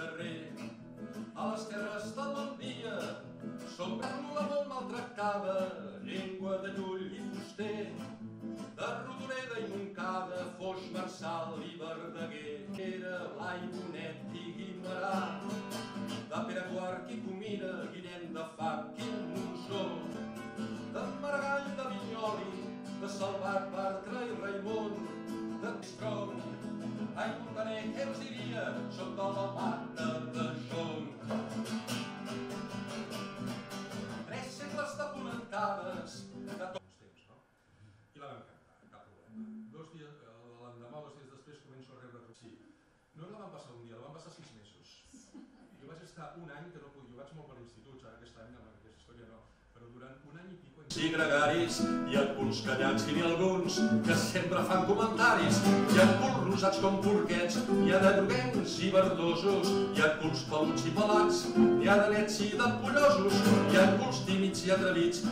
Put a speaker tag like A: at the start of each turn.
A: carrer, a les terres de dia, sombrant la molt maltractada, llengua de llull i fuster, de Rodoreda i Moncada, Foix, Marçal i Verdaguer, era Blai, Bonet i Guimarà, de Pere Quart i Comina, Guillem de Fac i Montsó, de Maragall de Vinyoli, de Salvat, Bartra i Raimon, diria? Soc de la mata de Jonc. Tres segles de ponentades, de tots temps, no? I la vam cantar, cap problema. Dos dies, eh, l'endemà, dos dies després, començo a rebre... Sí, no la van passar un dia, la van passar sis mesos. Jo vaig estar un any que no podia, jo vaig molt per instituts, ara aquest any amb aquesta història no, però durant un any i pico... Sí, gregaris, hi ha punts callats i n'hi alguns que sempre fan ha culs rosats com porquets, hi ha de groguencs i verdosos, hi ha culs peluts i pelats, hi ha de nets i de pollosos, hi ha culs tímids i atrevits,